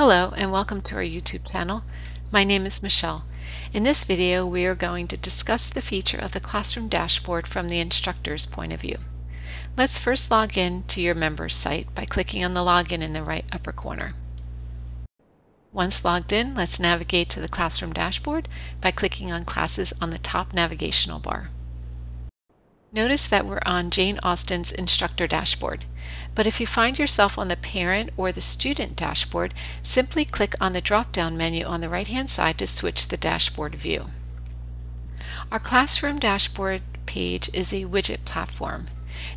Hello and welcome to our YouTube channel. My name is Michelle. In this video we are going to discuss the feature of the classroom dashboard from the instructor's point of view. Let's first log in to your members site by clicking on the login in the right upper corner. Once logged in, let's navigate to the classroom dashboard by clicking on classes on the top navigational bar. Notice that we're on Jane Austen's instructor dashboard, but if you find yourself on the parent or the student dashboard, simply click on the drop-down menu on the right-hand side to switch the dashboard view. Our classroom dashboard page is a widget platform.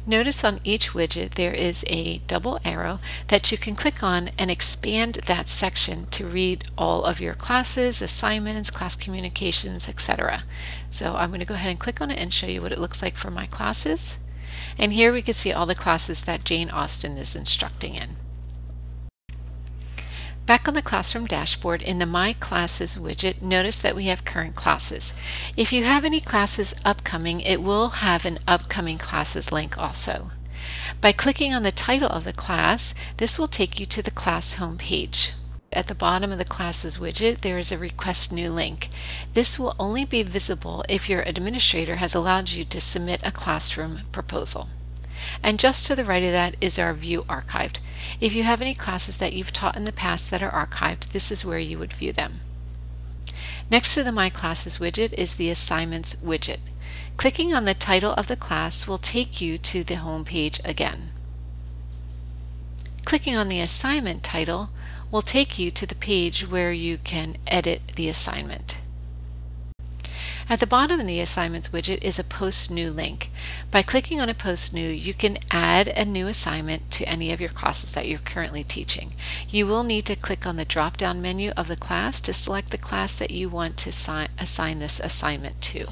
Notice on each widget there is a double arrow that you can click on and expand that section to read all of your classes, assignments, class communications, etc. So I'm going to go ahead and click on it and show you what it looks like for my classes. And here we can see all the classes that Jane Austen is instructing in. Back on the classroom dashboard in the My Classes widget, notice that we have current classes. If you have any classes upcoming, it will have an upcoming classes link also. By clicking on the title of the class, this will take you to the class homepage. At the bottom of the classes widget, there is a request new link. This will only be visible if your administrator has allowed you to submit a classroom proposal. And just to the right of that is our View Archived. If you have any classes that you've taught in the past that are archived, this is where you would view them. Next to the My Classes widget is the Assignments widget. Clicking on the title of the class will take you to the home page again. Clicking on the assignment title will take you to the page where you can edit the assignment. At the bottom of the Assignments widget is a Post New link. By clicking on a Post New, you can add a new assignment to any of your classes that you're currently teaching. You will need to click on the drop-down menu of the class to select the class that you want to assign this assignment to.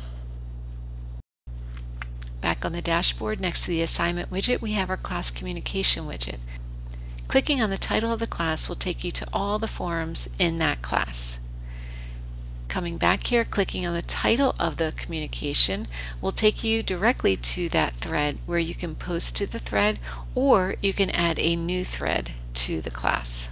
Back on the dashboard next to the Assignment widget, we have our Class Communication widget. Clicking on the title of the class will take you to all the forums in that class. Coming back here, clicking on the title of the communication will take you directly to that thread where you can post to the thread or you can add a new thread to the class.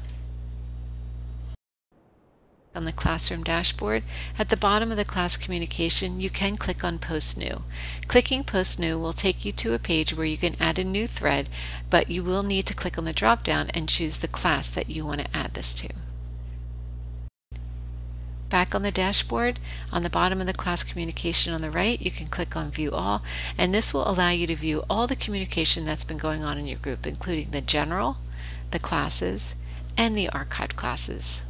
On the classroom dashboard, at the bottom of the class communication, you can click on Post New. Clicking Post New will take you to a page where you can add a new thread, but you will need to click on the drop down and choose the class that you want to add this to. Back on the dashboard, on the bottom of the class communication on the right, you can click on View All, and this will allow you to view all the communication that's been going on in your group, including the general, the classes, and the archived classes.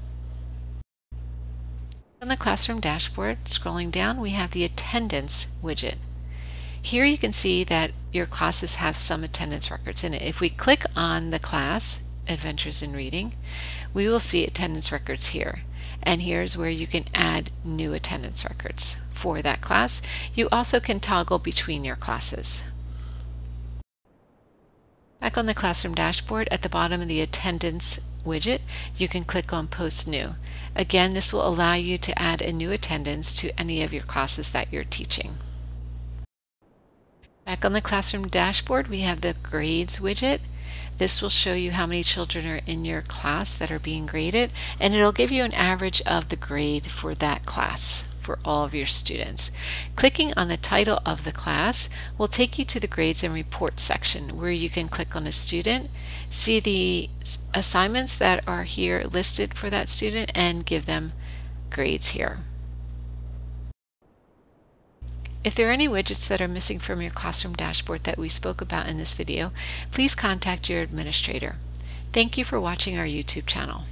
On the classroom dashboard, scrolling down, we have the Attendance widget. Here you can see that your classes have some attendance records in it. If we click on the class, Adventures in Reading, we will see attendance records here and here's where you can add new attendance records for that class. You also can toggle between your classes. Back on the classroom dashboard at the bottom of the attendance widget, you can click on Post New. Again, this will allow you to add a new attendance to any of your classes that you're teaching. Back on the classroom dashboard, we have the Grades widget. This will show you how many children are in your class that are being graded, and it'll give you an average of the grade for that class for all of your students. Clicking on the title of the class will take you to the grades and reports section where you can click on a student, see the assignments that are here listed for that student, and give them grades here. If there are any widgets that are missing from your classroom dashboard that we spoke about in this video, please contact your administrator. Thank you for watching our YouTube channel.